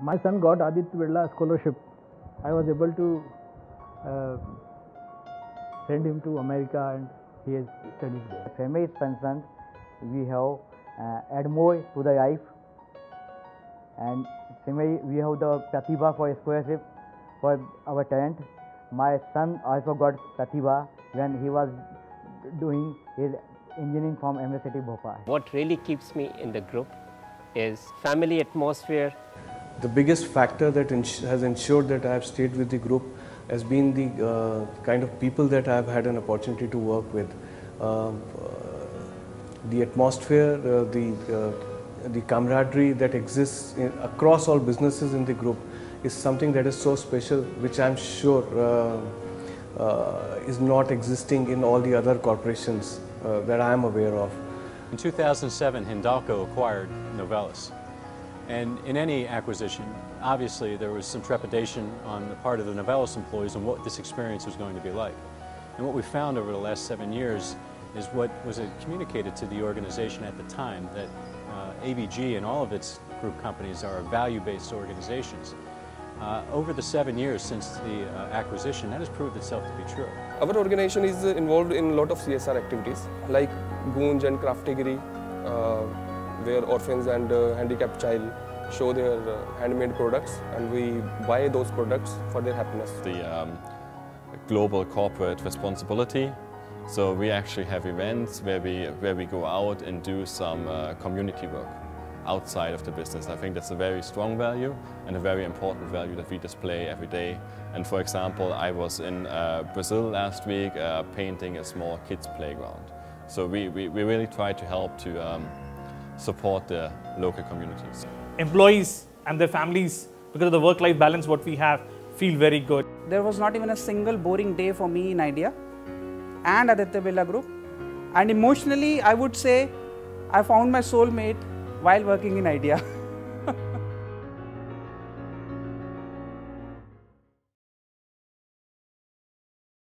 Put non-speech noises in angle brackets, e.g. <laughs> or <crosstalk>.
my son got Aditya Birla scholarship. I was able to uh, send him to America and he has studied there. family is concerned, we have uh, Admoy to the life and similarly we have the Pratibha for scholarship for our talent. My son also got Pratibha when he was doing his engineering from University Bhopal. What really keeps me in the group is family atmosphere, The biggest factor that has ensured that I have stayed with the group has been the uh, kind of people that I have had an opportunity to work with. Um, uh, the atmosphere, uh, the, uh, the camaraderie that exists in, across all businesses in the group is something that is so special, which I'm sure uh, uh, is not existing in all the other corporations that I am aware of. In 2007, Hindalco acquired Novelis. And in any acquisition, obviously there was some trepidation on the part of the Novelis employees on what this experience was going to be like. And what we found over the last seven years is what was communicated to the organization at the time that uh, ABG and all of its group companies are value-based organizations. Uh, over the seven years since the uh, acquisition, that has proved itself to be true. Our organization is involved in a lot of CSR activities like Goonj and Craftigiri, uh, where orphans and uh, handicapped child show their uh, handmade products and we buy those products for their happiness. the um, global corporate responsibility. So we actually have events where we, where we go out and do some uh, community work outside of the business. I think that's a very strong value and a very important value that we display every day. And for example, I was in uh, Brazil last week uh, painting a small kids playground. So we, we, we really try to help to um, support the local communities. employees and their families, because of the work life balance what we have, feel very good. There was not even a single boring day for me in Idea and Aditya Birla Group. And emotionally, I would say I found my soulmate while working in Idea. <laughs>